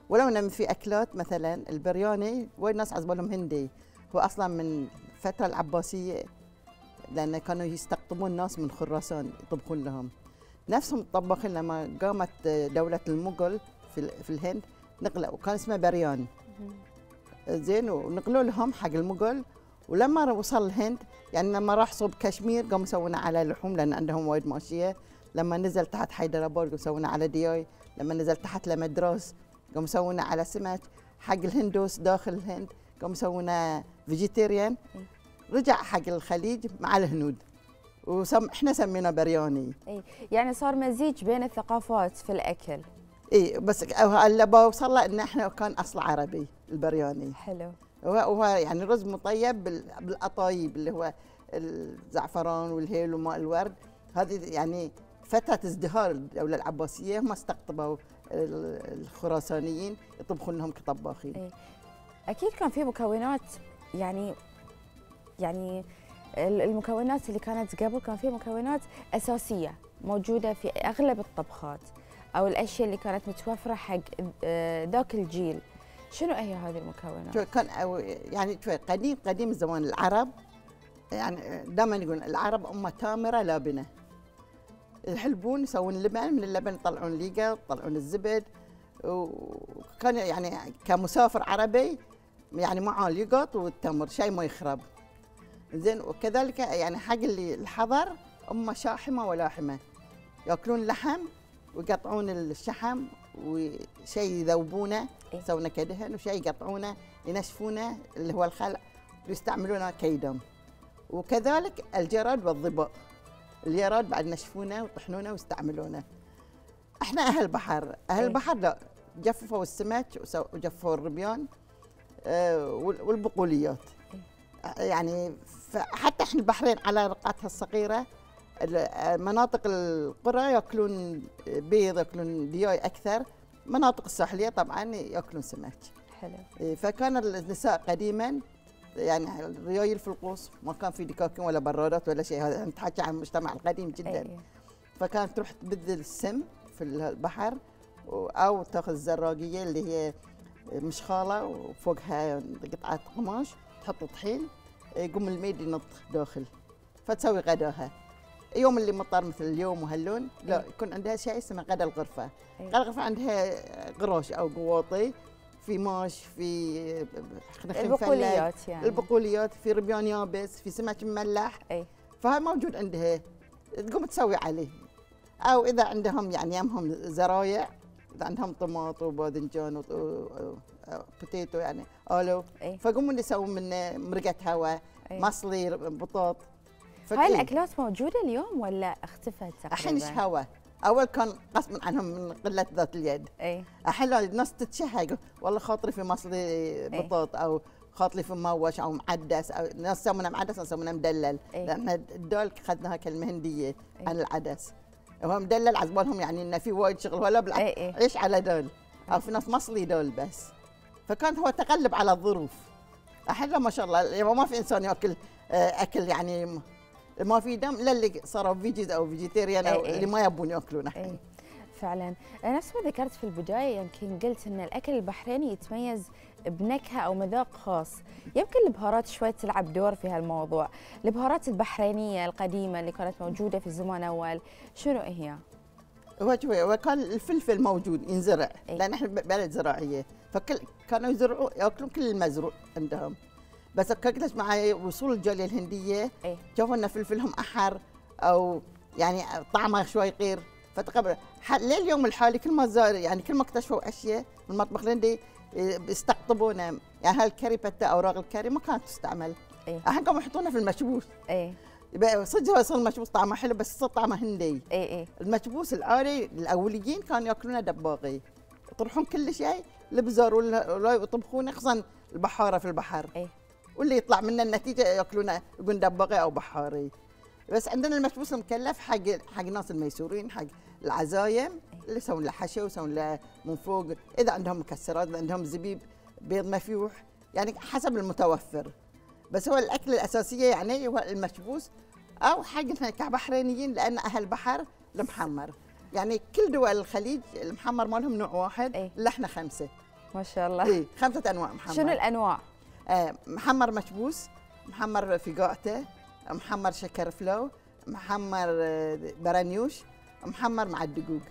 ولو ان في أكلات مثلا البرياني وايد ناس عزبوا لهم هندي. هو أصلا من الفترة العباسية لأن كانوا يستقطبون ناس من خراسان يطبخون لهم. نفسهم الطباخين لما قامت دولة المغول في ال- في الهند نقلوا وكان اسمه بريان. زين ونقلوا لهم حق المغول. ولما وصل الهند يعني لما راح صوب كشمير قاموا يسوونه على لحوم لأن عندهم وايد ماشية. لما نزل تحت حيدراباد قاموا يسوونه على دياي. لما نزل تحت لمدراس قاموا يسوونه على سمك. حق الهندوس داخل الهند قاموا يسوونه vegetarian رجع حق الخليج مع الهنود. وسم إحنا سمينا برياني إي يعني صار مزيج بين الثقافات في الأكل. إي بس اللي بوصل له إن إحنا كان أصل عربي البرياني حلو. هو هو يعني رز مطيب بال- بالمطايب اللي هو الزعفران والهيل وماء الورد. هذه يعني فترة ازدهار الدولة العباسية هم استقطبوا ال- الخراسانيين يطبخون لهم كطباخين. إيه. أكيد كان في مكونات يعني يعني ال- المكونات اللي كانت قبل كان في مكونات أساسية موجودة في أغلب الطبخات أو الأشياء اللي كانت متوفرة حق آه، ذاك الجيل. شنو هي هذه المكونات؟ كان يعني شوي قديم قديم زمان العرب يعني دائما يقولون العرب أمة تامرة لابنة. يحلبون يسوون لبن من اللبن يطلعون ليقة يطلعون الزبد. وكان يعني كمسافر عربي يعني معاه اليقط والتمر شيء ما يخرب. زين وكذلك يعني حق اللي الحضر امه شاحمة ولاحمة. يأكلون لحم ويقطعون الشحم وشيء يذوبونه إيه. يسوونه كدهن وشيء يقطعونه ينشفونه اللي هو الخلع ويستعملونه كيدم. وكذلك الجراد والضباء الجراد بعد نشفونه وطحنونه ويستعملونه. إحنا أهل بحر. أهل إيه. البحر لا جففوا السمك وجففوا الربيان آه، وال- والبقوليات. يعني حتى إحنا البحرين على رقعتها الصغيرة ال- مناطق القرى يأكلون بيض يأكلون دياي أكثر. مناطق الساحلية طبعا يأكلون سمك. حلو. إيه، فكان النساء قديما يعني الريايل في القوس ما كان في دكاكين ولا برادات ولا شيء هذا نتحكي عن المجتمع القديم جدا. أي. فكانت تروح تبذل السم في البحر أو تأخذ الزراقية اللي هي مشخالة وفوقها قطعة قماش تحط طحين. يقوم الميد ينط داخل فتسوي غداها. يوم اللي مطر مثل اليوم وهاللون لا يكون عندها شيء اسمه غدا الغرفة. إيه. غدا الغرفة عندها قروش أو قواطي في ماش في البقوليات يعني. البقوليات في ربيان يابس في سمك مملح. اي فهاي موجود عندها. تقوم تسوي عليه. أو إذا عندهم يعني يمهم زرايع إذا عندهم طماط وباذنجان وبوتيتو يعني ألو إيه. فيقومون يسوون منه مرقة هواء إيه. مصلي بطاط. هاي الأكلات موجودة اليوم ولا اختفت تقريبا؟ الحين إيش هوا؟ أول كان غصبا عنهم من قلة ذات اليد. اي الحين الناس تتشهق والله خاطري في مصلي بطاط أو خاطلي مموش أو معدس أو ناس يسمونه معدس ناس يسمونه مدلل. إيه. لأن الدول أخذناها كلمة هندية عن العدس. هو مدلل عزبالهم يعني إنه في وايد شغل ولا بالعكس إيه إيه. عيش على دول. أو في ناس مصلي دول بس. فكان هو تغلب على الظروف. الحين ما شاء الله يعني ما في إنسان يأكل آه، أكل يعني ما في دم إلا اللي صاروا veggies أو vegetarian أو إيه إيه. اللي ما يبون ياكلون الحين إيه. فعلا. نفس ما ذكرت في البداية يمكن قلت إن الأكل البحريني يتميز بنكهة أو مذاق خاص. يمكن البهارات شوي تلعب دور في هالموضوع. البهارات البحرينية القديمة اللي كانت موجودة في الزمان اول شنو هي؟ هو شوي هو كان الفلفل موجود ينزرع. لأن إحنا بلد زراعية. فكل كانوا يزرعوا يأكلون كل المزروع عندهم. بس قلت مع وصول الجاليه الهندية. إيه. شافوا إن فلفلهم احر أو يعني طعمه شوي غير فتقبل لليوم الحالي كل ما زار يعني كل ما اكتشفوا أشياء من المطبخ الهندي إيه، بيستقطبونه. يعني هالكاري بتا أوراق الكاري ما كانت تستعمل. إيه. الحين قاموا يحطونها في المشبوس. إيه. صدق هو يصير المشبوس طعمه حلو بس يصير طعمه هندي. إيه إيه. المكبوس العادي الأوليين كانوا يأكلونه دباغي. يطرحون كل شيء البزر يطبخونه خصوصا البحارة في البحر. إيه. واللي يطلع منه النتيجة ياكلونه يقولون دباغي أو بحاري. بس عندنا المكبوس المكلف حق حق الناس الميسورين حق العزايم اللي يسوون له حشو ويسوون له من فوق. إذا عندهم مكسرات إذا عندهم زبيب بيض مفيوح يعني حسب المتوفر. بس هو الأكل الأساسية يعني هو المكبوس أو حقنا كبحرينيين لأن أهل بحر المحمر. يعني كل دول الخليج المحمر مالهم نوع واحد إيه. إلا إحنا خمسة. ما شاء الله. اي خمسة أنواع محمر. شنو الأنواع؟ آه محمر مكبوس محمر في قاعته محمر شكر فلو محمر آه، برانيوش محمر مع الدقوق.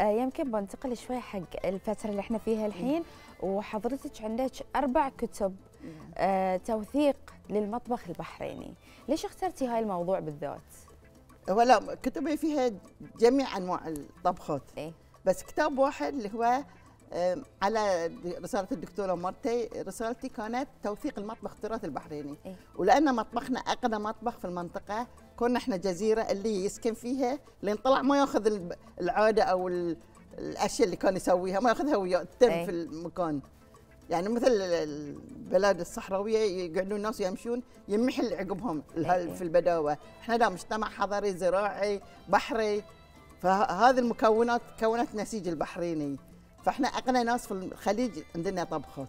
آه يمكن بنتقل شوي حق الفترة اللي إحنا فيها الحين وحضرتك عندك أربع كتب آه توثيق للمطبخ البحريني. ليش اخترتي هاي الموضوع بالذات؟ ولا كتبي فيها جميع أنواع الطبخات إيه؟ بس كتاب واحد اللي هو على رسالة الدكتورة مرتي رسالتي كانت توثيق المطبخ التراث البحريني إيه؟ ولأن مطبخنا أقدم مطبخ في المنطقة كنا إحنا جزيرة اللي يسكن فيها لين طلع ما يأخذ الب- العادة أو ال- الأشياء اللي كان يسويها ما يأخذها ويتم إيه. في المكان يعني مثل ال- البلاد الصحراويه يقعدون الناس يمشون يمحل عقبهم إيه. في البداوة. إحنا لا مجتمع حضري زراعي بحري. فهذه المكونات كونت نسيج البحريني. فإحنا اغنى ناس في الخليج عندنا طبخات.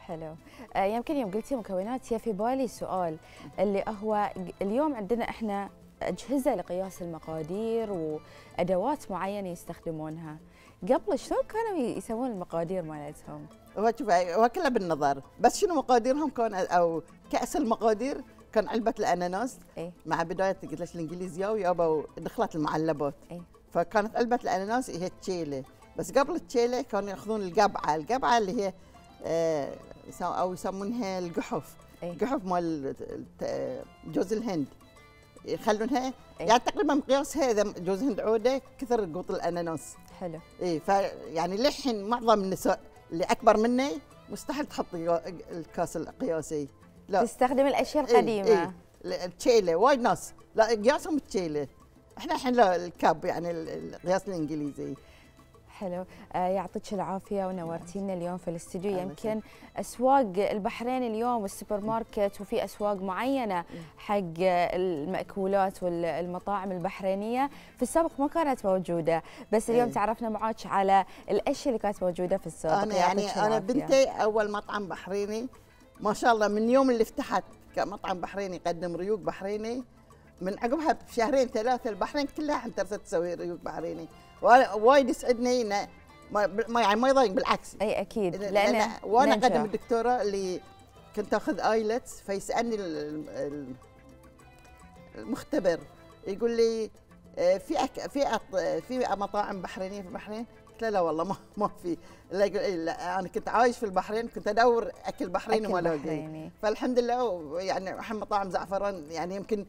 حلو. آه يمكن يوم قلتي مكونات يا في بالي سؤال اللي هو اليوم عندنا إحنا أجهزة لقياس المقادير وأدوات معينة يستخدمونها. قبل شلون كانوا يسوون المقادير مالتهم؟ هو شوف هو كله بالنظر. بس شنو مقاديرهم؟ كان أو كأس المقادير كان علبة الأناناس. إيه؟ مع بداية قلت لك الإنجليزية ويابا دخلت المعلبات. إيه؟ فكانت علبة الأناناس هي التشيله بس قبل التشيله كانوا يأخذون القبعة. القبعة اللي هي آه أو يسمونها القحف. إيه؟ القحف مال جوز الهند. يخلونها إيه؟ يعني تقريبا مقياسها اذا جوز هند عودة كثر قوط الأناناس. حلو. اي فيعني للحين معظم النساء. اللي أكبر مني مستحيل تحط الكاس القياسي. لا. تستخدم الأشياء إيه، القديمة. إيه. التشيله وايد ناس. لا قياسهم التشيله إحنا الحين ال cup يعني ال- القياس الإنجليزي. حلو. آه يعطيك العافية ونورتينا اليوم في الاستوديو الله يمكن أسواق البحرين اليوم والسوبر ماركت وفي أسواق معينة حق المأكولات والمطاعم البحرينية. في السابق ما كانت موجودة بس اليوم إيه. تعرفنا معاك على الأشياء اللي كانت موجودة في السابق أنا يعني يعطيك أنا. بنتي أول مطعم بحريني. ما شاء الله من يوم اللي فتحت كمطعم بحريني يقدم ريوق بحريني. من عقبها بشهرين ثلاثة البحرين كلها انترست تسوي ريوق بحريني. وايد يسعدني إنه ما يعني ما يضايق بالعكس. أي أكيد. لأن لأن وأنا. أقدم الدكتورة اللي كنت آخذ ايلتس فيسألني ال- ال- المختبر يقول لي آه، في أك... في أط... في مطاعم بحرينية في البحرين؟ قلت له لا والله ما ما في. لا, يقول إيه لا أنا كنت عايش في البحرين كنت أدور أكل بحريني ما الاقي بحريني. فالحمد لله يعني الحين مطاعم زعفران يعني يمكن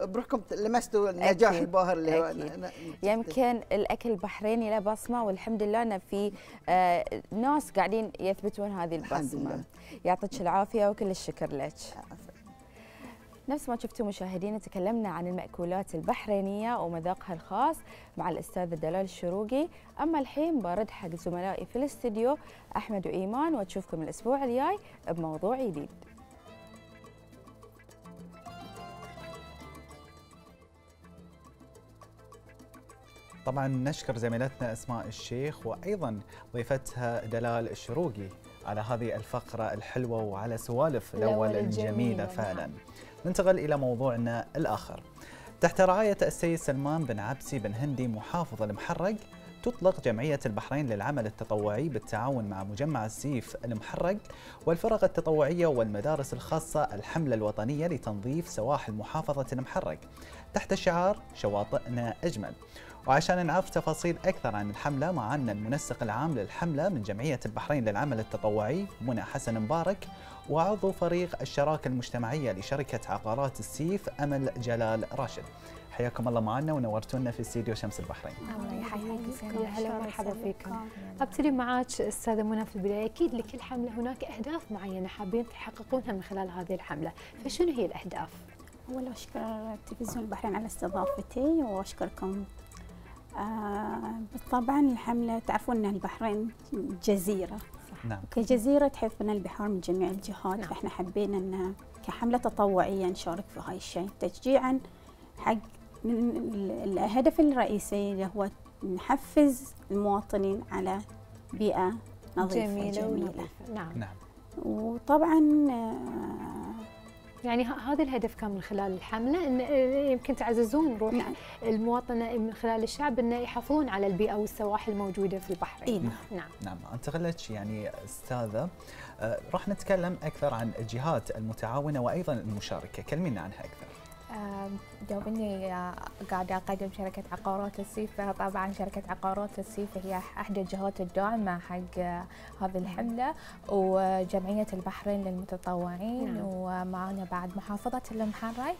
بروحكم لمستوا النجاح أكيد. الباهر اللي هو أكيد. أنا- أنا- يمكن الأكل البحريني له بصمة والحمد لله إن في آه ناس قاعدين يثبتون هذه البصمة. يعطيك العافية وكل الشكر لك نفس ما شفتوا مشاهدينا تكلمنا عن المأكولات البحرينية ومذاقها الخاص مع الأستاذ دلال الشروقي أما الحين برد حق زملائي في الاستديو أحمد وإيمان وتشوفكم الأسبوع الجاي بموضوع جديد طبعا نشكر زميلتنا أسماء الشيخ وأيضا ضيفتها دلال الشروقي على هذه الفقرة الحلوة وعلى سوالف الأول الجميلة فعلا. ننتقل إلى موضوعنا الآخر. تحت رعاية السيد سلمان بن عبسي بن هندي محافظ المحرق تطلق جمعية البحرين للعمل التطوعي بالتعاون مع مجمع السيف المحرق والفرق التطوعية والمدارس الخاصة الحملة الوطنية لتنظيف سواحل محافظة المحرق تحت شعار شواطئنا أجمل وعشان نعرف تفاصيل أكثر عن الحملة معنا المنسق العام للحملة من جمعية البحرين للعمل التطوعي منى حسن مبارك وعضو فريق الشراكة المجتمعية لشركة عقارات السيف أمل جلال راشد. حياكم الله معنا ونورتونا في استديو شمس البحرين. الله. يحييك يا هلا مرحبا فيكم. أبتدي معاك أستاذة منى في البداية، أكيد لكل حملة هناك أهداف معينة حابين تحققونها من خلال هذه الحملة، فشنو هي الأهداف؟ أول أشكر تلفزيون البحرين على استضافتي وأشكركم آه طبعا الحملة تعرفون أن البحرين جزيرة نعم. كجزيرة تحفنا البحار من جميع الجهات نعم. فإحنا حبينا أن كحملة تطوعية نشارك في هاي الشيء تشجيعا حق من الهدف الرئيسي اللي هو نحفز المواطنين على بيئة نظيفة جميلة جميلة, ونظيفة، نعم. نعم. وطبعا آه، يعني ه- هذا الهدف كان من خلال الحملة ان آه، يمكن تعززون روح نعم. المواطنة من خلال الشعب إنه يحافظون على البيئة والسواحل الموجودة في البحرين. إيه نعم. نعم انتقل لك يعني أستاذة آه، راح نتكلم أكثر عن الجهات المتعاونة وأيضا المشاركة كلمينا عنها أكثر دوب إني آه، قاعدة أقدم شركة عقارات السيف طبعا شركة عقارات السيف هي إحدى الجهات الداعمة حق آه، هذه الحملة وجمعية البحرين للمتطوعين نعم. ومعنا بعد محافظة المحرر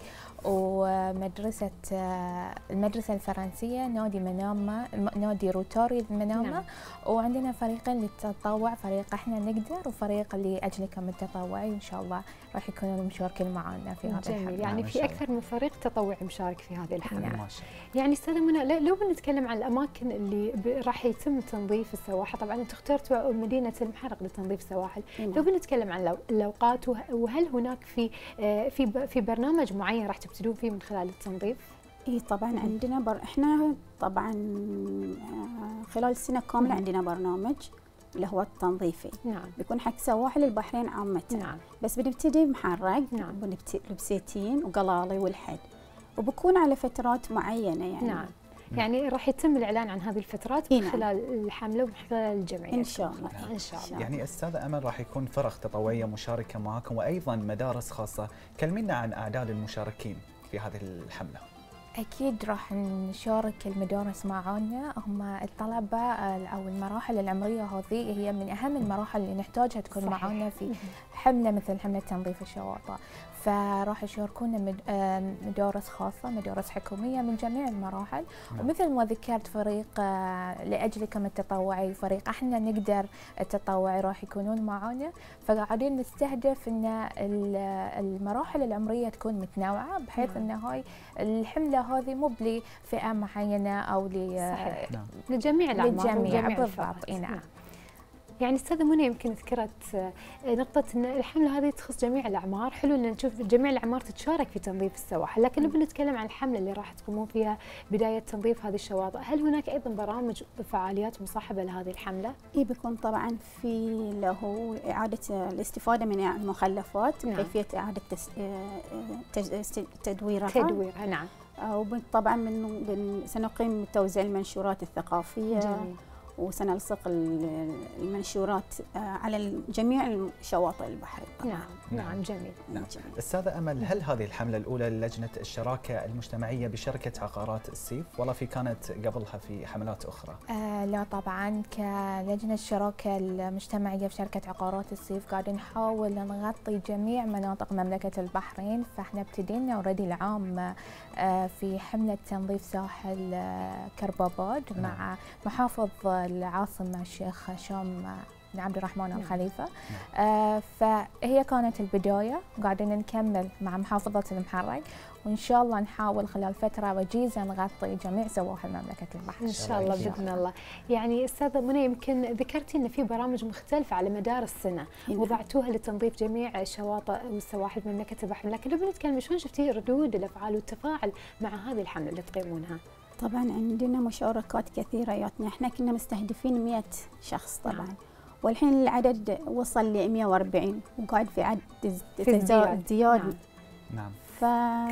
ومدرسة آه، المدرسة الفرنسية نادي منامة نادي روتاري منامة نعم. وعندنا فريقين للتطوع فريق إحنا نقدر وفريق لأجلكم التطوعي وان شاء الله راح يكونوا مشاركين معنا في هذا جميل الحمله يعني ما في. أكثر من فريق تطوعي مشارك في هذه الحمله. نعم. يعني أستاذة منى لو بنتكلم عن الأماكن اللي راح يتم تنظيف السواحل طبعا أنتم اخترتوا مدينة المحرق لتنظيف السواحل نعم. لو بنتكلم عن الأوقات وه- وهل هناك في آه، في ب- في برنامج معين راح تبتدون فيه من خلال التنظيف إي طبعا عندنا بر... إحنا طبعا آه، خلال السنة كاملة مم. عندنا برنامج اللي هو التنظيفي. نعم. بيكون حق سواحل البحرين عامة. نعم. بس بنبتدي بمحرق نعم. لبسيتين وقلاطي والحد. وبكون على فترات معينة يعني. نعم. يعني راح يتم الإعلان عن هذه الفترات من نعم. خلال الحملة ومن خلال الجمعية. إن شاء الله. إن شاء الله. يعني أستاذة أمل راح يكون فرق تطوعية مشاركة معكم وأيضا مدارس خاصة. كلمينا عن أعداد المشاركين في هذه الحملة. أكيد راح نشارك المدارس معانا هم الطلبة أو المراحل العمرية هذه هي من أهم المراحل اللي نحتاجها تكون صحيح. معانا في حملة مثل حملة تنظيف الشواطئ فراح يشاركونا مد- آه، مدارس خاصة مدارس حكومية من جميع المراحل نعم. ومثل ما ذكرت فريق آه، لأجلكم التطوعي فريق إحنا نقدر التطوعي راح يكونون معانا فقاعدين نستهدف إن ال- المراحل العمرية تكون متنوعة بحيث نعم. إن هاي الحملة هذه مو لفئة معينة أو ل صحيح. نعم. لجميع الأعمار للجميع وجميع بالضبط نعم يعني أستاذة منى يمكن ذكرت آه، نقطة إن الحملة هذه تخص جميع الأعمار. حلو إن نشوف جميع الأعمار تتشارك في تنظيف السواحل لكن لو بنتكلم عن الحملة اللي راح تقومون فيها بداية تنظيف هذه الشواطئ هل هناك أيضا برامج وفعاليات مصاحبة لهذه الحملة؟ إي بيكون طبعا في اللي هو إعادة الاستفادة من المخلفات نعم. كيفية إعادة تس... آه، تج- تدويرها. تدويرها نعم. آه، وطبعا من من سنقيم توزيع المنشورات الثقافية. جميل. وسنلصق ال- المنشورات آه، على جميع شواطئ البحر. نعم نعم. جميل. نعم. جميل. أستاذة أمل هل هذه الحملة الأولى للجنة الشراكه المجتمعية بشركة عقارات السيف؟ ولا في كانت قبلها في حملات أخرى. آه لا طبعا. كلجنة الشراكة المجتمعية في شركة عقارات السيف قاعدين نحاول نغطي جميع مناطق مملكة البحرين فإحنا ابتدينا اوريدي العام آه في حملة تنظيف ساحل آه كرباباد نعم. مع محافظ العاصمة الشيخ هشام بن عبد الرحمن الخليفة. آه فهي كانت البداية. قاعدين نكمل مع محافظة المحرق وإن شاء الله نحاول خلال فترة وجيزة نغطي جميع سواحل مملكة البحر. إن شاء الله بإذن الله. يعني أستاذة منى يمكن ذكرتي إن في برامج مختلفة على مدار السنة نعم. وضعتوها لتنظيف جميع الشواطئ والسواحل مملكة البحر. لكن لو بنتكلم شلون شفتي ردود الأفعال والتفاعل مع هذه الحملة اللي تقيمونها؟ طبعا عندنا مشاركات كثيرة ياتنا إحنا كنا مستهدفين 100 شخص طبعا. نعم. والحين العدد وصل ل 140 وقاعد في عدد ازدياد. نعم. نعم ف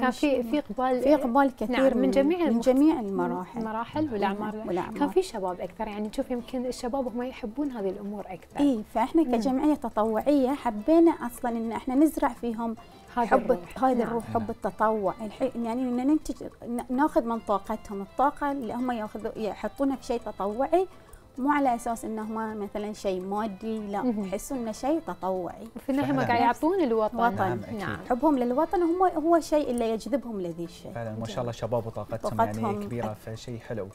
كان في في اقبال في إقبال كثير نعم من جميع من جميع المراحل المراحل والأعمار والأعمار. كان في شباب أكثر يعني تشوف يمكن الشباب هم يحبون هذه الأمور أكثر إي فإحنا مم. كجمعية تطوعية حبينا أصلا إن إحنا نزرع فيهم حب الروح. هذه نعم. الروح حب التطوع الحي- يعني إن ننتج ناخذ من طاقتهم الطاقة اللي هم ياخذوا يحطونها في شيء تطوعي مو على أساس إنه مثلا شيء مادي لا. يحسوا إنه شيء تطوعي وفي النهاية هم. قاعد يعطون الوطن وطن. نعم، أكيد. نعم حبهم للوطن هو هو الشيء اللي يجذبهم لذي الشيء فعلا ما شاء الله شباب وطاقتهم يعني كبيرة فشيء حلو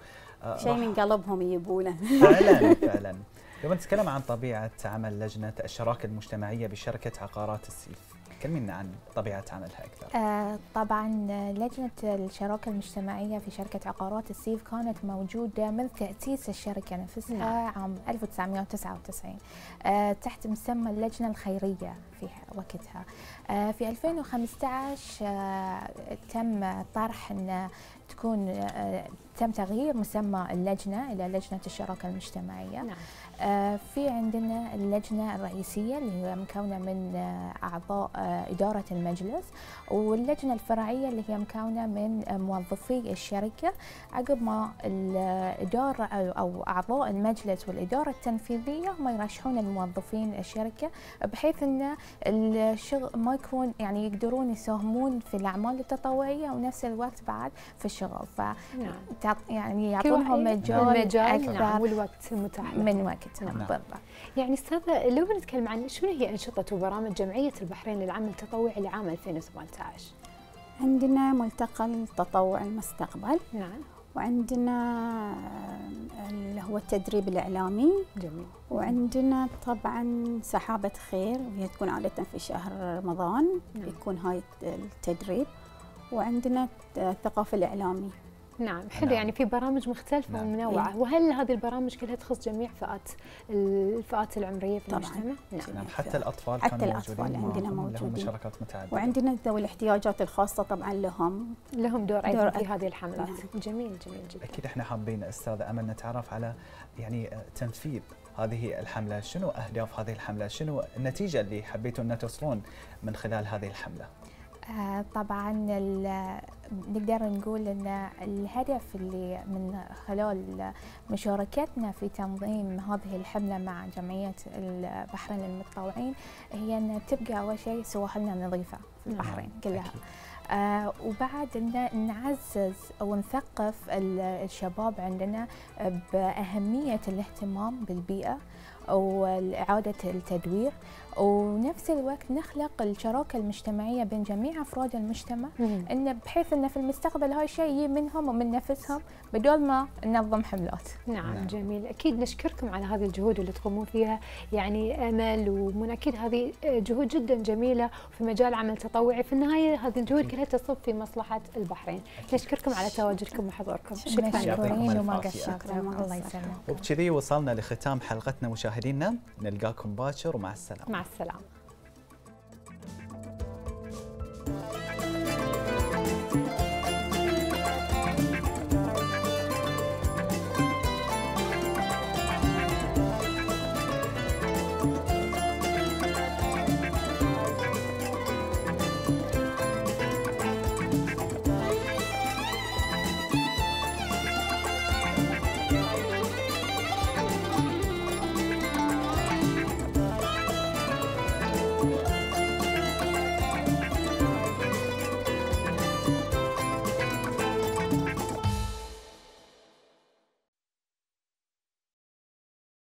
آه، شيء من قلبهم يبونه فعلا فعلا لو نتكلم عن طبيعة عمل لجنة الشراكه المجتمعية بشركة عقارات السيف كلمينا عن طبيعة عملها أكثر. آه طبعا لجنة الشراكة المجتمعية في شركة عقارات السيف كانت موجودة من تأسيس الشركة نفسها نعم. عام 1999 آه تحت مسمى اللجنة الخيرية في وقتها. آه في 2015 آه تم طرح أن تكون آه تم تغيير مسمى اللجنة إلى لجنة الشراكة المجتمعية. نعم. آه، في عندنا اللجنة الرئيسية اللي هي مكونة من آه، أعضاء آه، إدارة المجلس واللجنة الفرعية اللي هي مكونة من موظفي الشركة. عقب ما الإدارة أو- أعضاء المجلس والإدارة التنفيذية هم يرشحون الموظفين الشركة بحيث أن الشغل ما يكون يعني يقدرون يساهمون في الأعمال التطوعية ونفس الوقت بعد في الشغل. ف نعم. يعني يعطونهم مجال, المجال أكثر نعم والوقت المتاح. من وقتهم نعم. بالضبط يعني أستاذة لو بنتكلم عن شنو هي أنشطة وبرامج جمعية البحرين للعمل التطوعي لعام 2018 عندنا ملتقى التطوع المستقبل. نعم. وعندنا آه، اللي هو التدريب الإعلامي. جميل. وعندنا طبعا سحابة خير وهي تكون عادة في شهر رمضان نعم. يكون هاي التدريب. وعندنا الثقافة الإعلامي. نعم حلو نعم. يعني في برامج مختلفة نعم. ومنوعه وهل هذه البرامج كلها تخص جميع فئات الفئات العمرية في طبعاً. المجتمع نعم نعم حتى الأطفال حتى كانوا الأطفال موجودين عندنا معاكم، لهم موجودين. مشاركات متعددة وعندنا ذوي الاحتياجات الخاصة طبعا لهم لهم دور أيضا دور في هذه الحملات نعم. جميل جميل جدا أكيد إحنا حابين استاذه أمل نتعرف على يعني تنفيذ هذه الحملة، شنو أهداف هذه الحملة؟ شنو النتيجة اللي حبيتوا ان توصلون من خلال هذه الحملة؟ آه، طبعا ال- نقدر نقول إن الهدف اللي من خلال مشاركتنا في تنظيم هذه الحملة مع جمعية البحرين للمتطوعين هي إن تبقى أول شيء سواحلنا نظيفة في نعم. البحرين كلها. آه وبعد إن نعزز ونثقف ال- الشباب عندنا بأهمية الاهتمام بالبيئة وإعادة التدوير ونفس الوقت نخلق الشراكة المجتمعية بين جميع أفراد المجتمع مم. إن بحيث إن في المستقبل هاي الشيء يجي منهم ومن نفسهم بدون ما ننظم حملات نعم نعم. جميل أكيد نشكركم على هذه الجهود اللي تقومون فيها يعني امل ومن أكيد هذه جهود جدا جميله في مجال عمل تطوعي في النهايه هذه الجهود كلها تصب في مصلحه البحرين نشكركم على تواجدكم وحضوركم شكرا مشكورين وما. قصرتوا الله يسلمك وبكذي وصلنا لختام حلقتنا مشاهدينا نلقاكم باكر ومع السلامه مع السلامة.